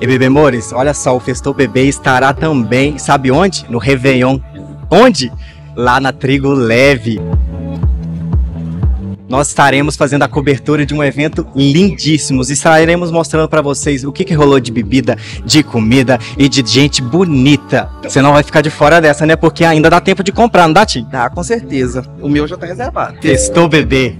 E bebê Mores, olha só, o Festou Bebê estará também, sabe onde? No Réveillon. Onde? Lá na Trigo Leve. Nós estaremos fazendo a cobertura de um evento lindíssimo. Estaremos mostrando para vocês o que, que rolou de bebida, de comida e de gente bonita. Você não vai ficar de fora dessa, né? Porque ainda dá tempo de comprar, não dá, Tim? Dá, com certeza. O meu já tá reservado. Festou Bebê.